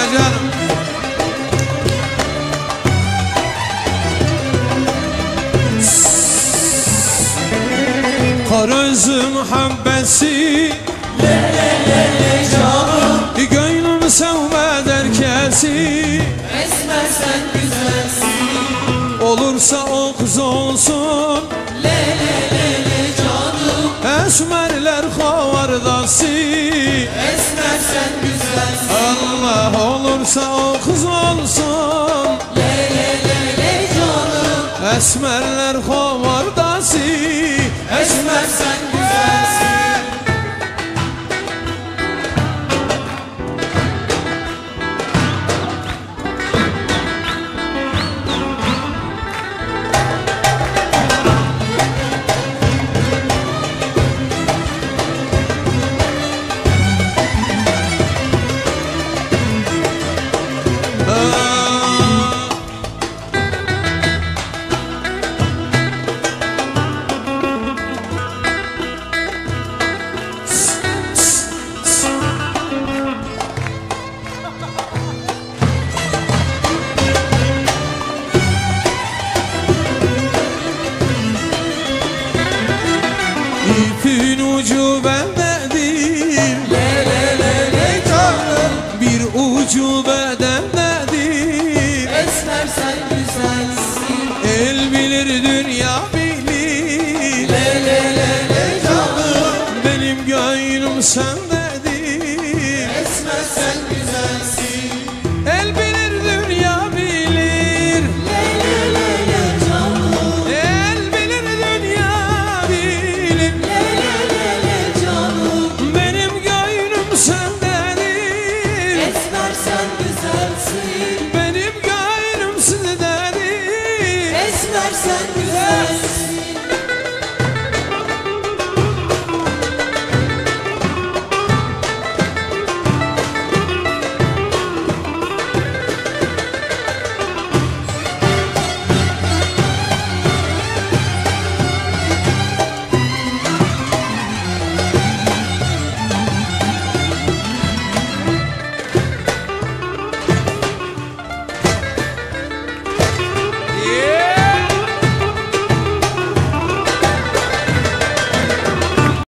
E canım e canım. Karözü muhabbesi Gönlüm sevmez herkesi. Esmer sen güzelsin. Olursa o kız olsun. Le le le le canım. Esmerler havardası Olursa o kız olsun. Le le le le canım. Esmerler havardası İpin ucu bendedir. Le le le le canım. Bir ucu bedendedir. Esmer sen güzelsin. El bilir dünya bilir. Le le le le canım. Benim gönlüm sendedir. Esmer sen